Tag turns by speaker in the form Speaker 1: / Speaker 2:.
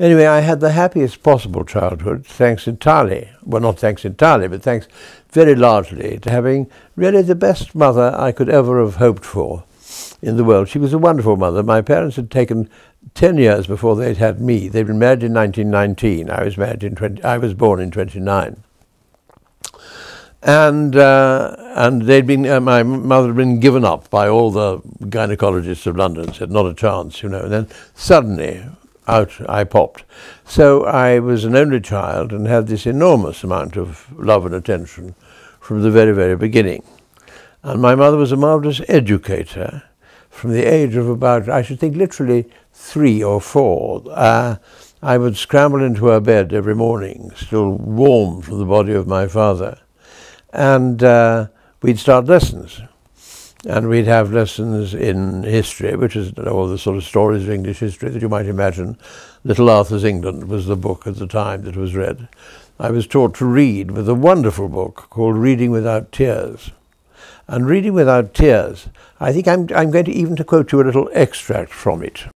Speaker 1: Anyway, I had the happiest possible childhood, thanks entirely, well, not thanks entirely, but thanks very largely to having really the best mother I could ever have hoped for in the world. She was a wonderful mother. My parents had taken 10 years before they'd had me. They'd been married in 1919. I was married in 20, I was born in 29. And, uh, and they'd been, uh, my mother had been given up by all the gynecologists of London, said, not a chance, you know. And then suddenly, out I popped. So I was an only child and had this enormous amount of love and attention from the very, very beginning. And my mother was a marvelous educator from the age of about, I should think, literally three or four. Uh, I would scramble into her bed every morning, still warm from the body of my father, and uh, we'd start lessons. And we'd have lessons in history, which is all the sort of stories of English history that you might imagine. Little Arthur's England was the book at the time that was read. I was taught to read with a wonderful book called Reading Without Tears. And Reading Without Tears, I think I'm, I'm going to even to quote you a little extract from it.